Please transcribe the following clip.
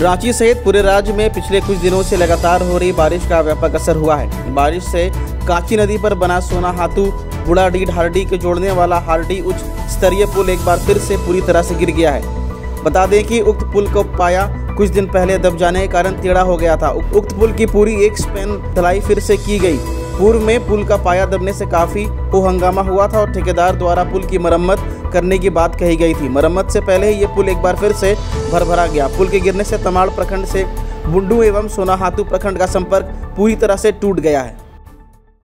रांची सहित पूरे राज्य में पिछले कुछ दिनों से लगातार हो रही बारिश का व्यापक असर हुआ है। बारिश से कांची नदी पर बना सोना हाथू बुढ़ाडीह हारडी को जोड़ने वाला हारडी उच्च स्तरीय पुल एक बार फिर से पूरी तरह से गिर गया है। बता दें कि उक्त पुल को पाया कुछ दिन पहले दब जाने के कारण टेढ़ा हो गया था। उक्त पुल की पूरी एक स्पेन ढलाई फिर से की गई। पूर्व में पुल का पाया दबने से काफ़ी हो हंगामा हुआ था और ठेकेदार द्वारा पुल की मरम्मत करने की बात कही गई थी। मरम्मत से पहले ही ये पुल एक बार फिर से भरभरा गया। पुल के गिरने से तमाड़ प्रखंड से बुंडू एवं सोनाहातू प्रखंड का संपर्क पूरी तरह से टूट गया है।